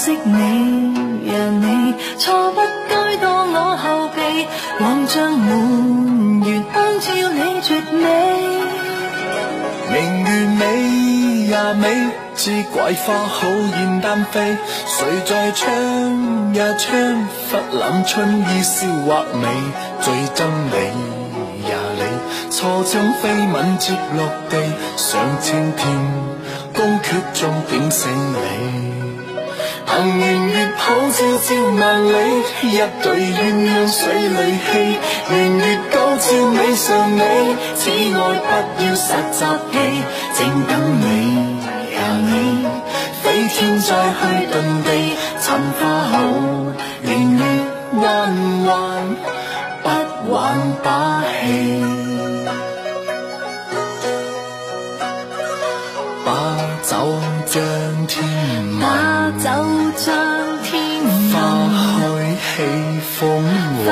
惜你呀你错不该当我后备望将满月灯照你绝美。明月美呀美似桂花好艳单飞谁在窗呀窗忽冷春意笑话你最憎你呀你。错将飞吻接落地上青天宫阙中点醒你。行圆月抱照照万里，一对鸳鸯水里戏。圆月高照美上美，此爱不要实习气，静等你呀。你飞天再去遁地，寻花好，年月弯弯，把酒将天问，把酒将天问，花开喜风云。